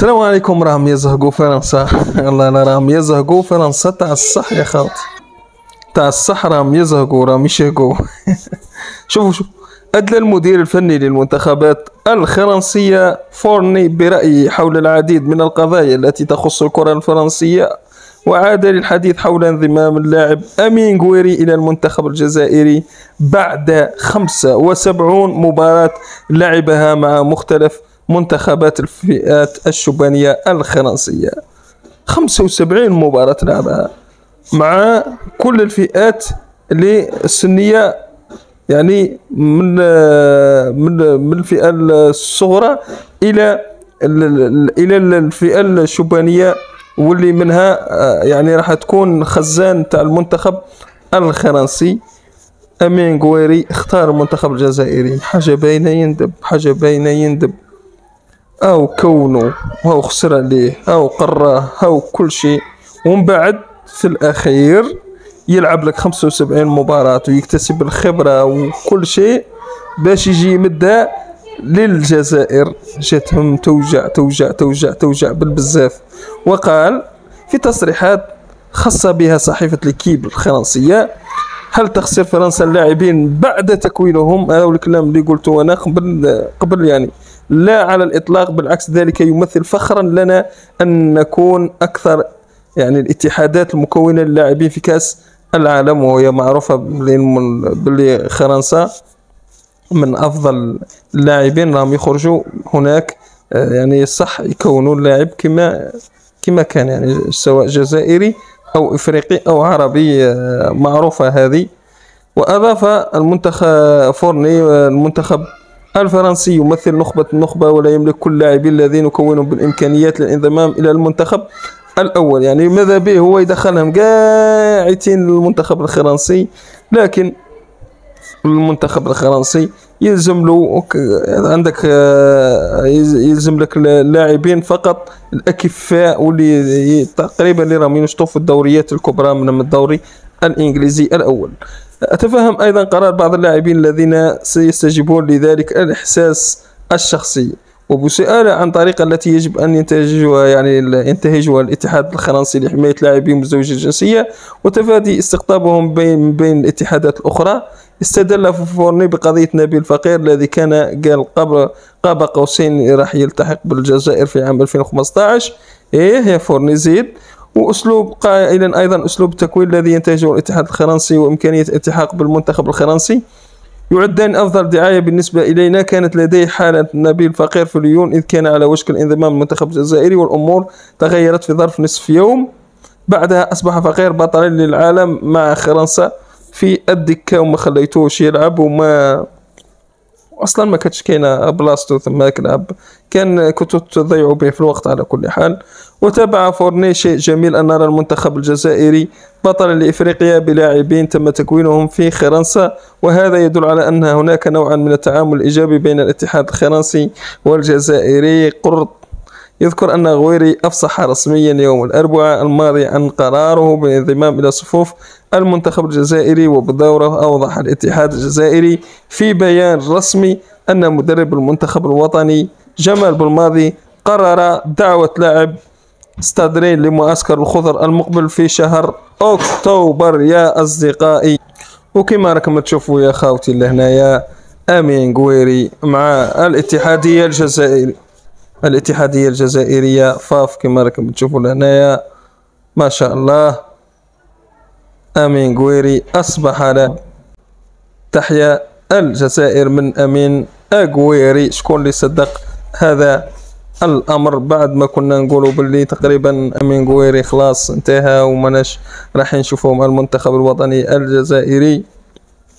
السلام عليكم راهم يزهقوا فرنسا. والله أنا راهم يزهقوا فرنسا تاع الصح يا خاوتي تاع الصح راهم يزهقوا راهم يشهقوا. شوفوا شوفوا. أدلى المدير الفني للمنتخبات الفرنسية فورني برأيه حول العديد من القضايا التي تخص الكرة الفرنسية وعاد للحديث حول انضمام اللاعب أمين غويري إلى المنتخب الجزائري بعد 75 مباراة لعبها مع مختلف منتخبات الفئات الشبانية الفرنسية. 75 مباراة لعبها مع كل الفئات السنية يعني من من من الفئة الصغرى إلى إلى الفئة الشبانية واللي منها يعني راح تكون خزان تاع المنتخب الفرنسي. أمين غويري اختار المنتخب الجزائري. حاجة باينة يندب حاجة باينة يندب. أو كونه أو خسر عليه أو قراه أو كل شيء. ومن بعد في الأخير يلعب لك 75 مباراة ويكتسب الخبرة وكل شيء باش يجي يمدها للجزائر. جاتهم توجع توجع توجع توجع بالبزاف. وقال في تصريحات خاصة بها صحيفة ليكيب الفرنسية هل تخسر فرنسا اللاعبين بعد تكوينهم؟ هذا الكلام اللي قلته أنا قبل قبل يعني. لا على الإطلاق بالعكس ذلك يمثل فخرا لنا أن نكون أكثر يعني الاتحادات المكونة للاعبين في كأس العالم وهي معروفة باللي فرنسا من أفضل اللاعبين راهم يخرجوا هناك آه، يعني صح يكونوا اللاعب كما كما كان يعني سواء جزائري أو إفريقي أو عربي آه، معروفة هذه. وأضاف المنتخب فورني آه، المنتخب الفرنسي يمثل نخبة النخبة ولا يملك كل اللاعبين الذين يكونون بالإمكانيات للانضمام إلى المنتخب الأول. يعني ماذا به؟ هو يدخلهم قاعدين للمنتخب الفرنسي لكن المنتخب الفرنسي يلزم له عندك آه، يلزم لك اللاعبين فقط. الأكفاء واللي تقريبا اللي راهم ينشطوا في الدوريات الكبرى من الدوري الإنجليزي الأول. أتفهم أيضا قرار بعض اللاعبين الذين سيستجيبون لذلك الإحساس الشخصي. وبسؤال عن الطريقة التي يجب أن ينتهجها يعني ينتهجها الاتحاد الفرنسي لحماية لاعبين مزدوجي الجنسية وتفادي استقطابهم بين بين الاتحادات الأخرى. استدل فورني بقضية نبيل فقير الذي كان قال قبل قاب قوسين راح يلتحق بالجزائر في عام 2015 إيه يا فورني زيد. وأسلوب قائلا أيضا أسلوب التكوين الذي ينتهجه الاتحاد الفرنسي وإمكانية الالتحاق بالمنتخب الفرنسي. يعدان أفضل دعاية بالنسبة إلينا. كانت لديه حالة نبيل فقير في ليون إذ كان على وشك الانضمام للمنتخب الجزائري والأمور تغيرت في ظرف نصف يوم. بعدها أصبح فقير بطلا للعالم مع فرنسا في الدكة وما خليتوش يلعب وما أصلا ما كانتش كاينة بلاصتو ثم كلاب كان كنتو تضيعوا به في الوقت على كل حال. وتابع فورني شيء جميل أن نرى المنتخب الجزائري بطلا لإفريقيا بلاعبين تم تكوينهم في فرنسا وهذا يدل على أن هناك نوعا من التعامل الإيجابي بين الاتحاد الفرنسي والجزائري قرط يذكر أن غويري أفصح رسميا يوم الأربعاء الماضي عن قراره بالانضمام إلى صفوف المنتخب الجزائري وبدوره أوضح الاتحاد الجزائري في بيان رسمي أن مدرب المنتخب الوطني جمال بالماضي قرر دعوة لاعب ستادرين لمعسكر الخضر المقبل في شهر أكتوبر يا أصدقائي. وكما راكم تشوفوا يا خاوتي لهنايا أمين غويري مع الاتحادية الجزائري الاتحادية الجزائرية فاف كما راكم تشوفوا لهنايا ما شاء الله. أمين غويري أصبح على تحيا الجزائر من أمين أغويري شكون اللي صدق هذا الأمر بعد ما كنا نقولوا باللي تقريبا أمين غويري خلاص انتهى ومناش راح نشوفوا مع المنتخب الوطني الجزائري.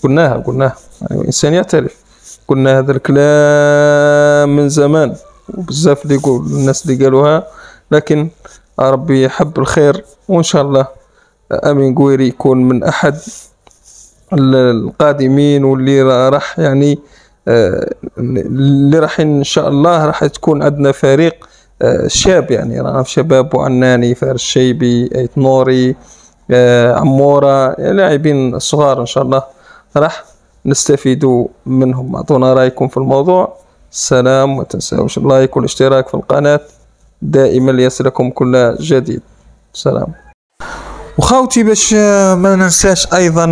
قلناها قلناها. يعني إنسان يعترف. قلنا هذا الكلام من زمان وبزاف اللي يقول الناس اللي قالوها. لكن ربي يحب الخير وإن شاء الله أمين قويري يكون من أحد القادمين واللي راح يعني اللي راح إن شاء الله راح تكون عندنا فريق آه، شاب يعني رانا في شباب وعناني فارس الشيبي أيت نوري آه، عمورة لاعبين صغار إن شاء الله راح نستفيدوا منهم. أعطونا رأيكم في الموضوع. سلام وتنساوش ال like والاشتراك في القناة. دائما ليصلكم كل جديد. سلام. وخاوتي باش ما ننساش أيضا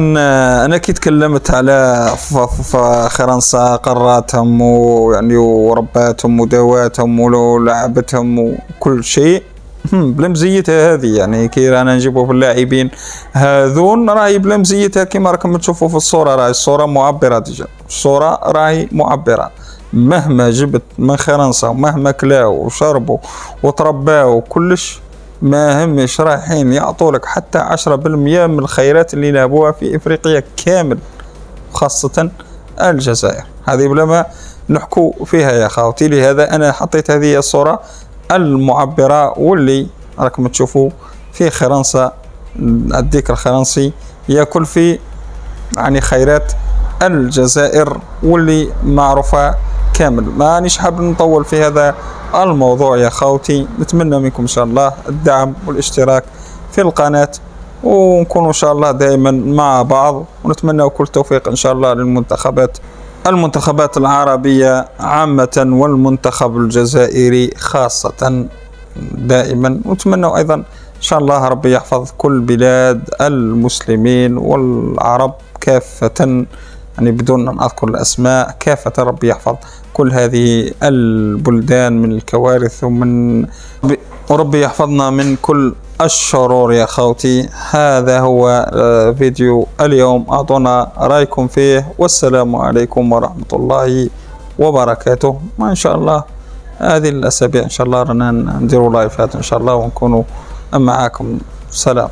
أنا كي تكلمت على فرنسا قراتهم ويعني ورباتهم ودواتهم ولعبتهم وكل شيء. بلا مزيتها هذه يعني كي رانا نجيبو في اللاعبين هذون راهي بلا مزيتها كيما راكم تشوفوا في الصورة راهي الصورة معبرة déjà. الصورة راهي معبرة. مهما جبت من فرنسا ومهما كلاو وشربوا وترباو كلش ما همش رايحين يعطوا لك حتى عشرة بالمية من الخيرات اللي نابوها في إفريقيا كامل خاصة الجزائر. هذه بلا ما نحكوا فيها يا خاوتي لهذا أنا حطيت هذه الصورة المعبرة واللي راكم تشوفوا في فرنسا. الديك الفرنسي. ياكل في يعني خيرات الجزائر واللي معروفة كامل. مانيش حاب نطول في هذا الموضوع يا خوتي نتمنى منكم إن شاء الله الدعم والاشتراك في القناة ونكون إن شاء الله دائما مع بعض ونتمنى كل توفيق إن شاء الله للمنتخبات المنتخبات العربية عامة والمنتخب الجزائري خاصة دائما ونتمنى أيضا إن شاء الله ربي يحفظ كل بلاد المسلمين والعرب كافة يعني بدون أن أذكر الأسماء كافة ربي يحفظ كل هذه البلدان من الكوارث ومن وربي يحفظنا من كل الشرور يا خوتي. هذا هو آه، فيديو اليوم. أعطونا رأيكم فيه. والسلام عليكم ورحمة الله وبركاته. وإن شاء الله هذه الأسابيع إن شاء الله رانا نديروا لايفات إن شاء الله ونكونوا معاكم. سلام.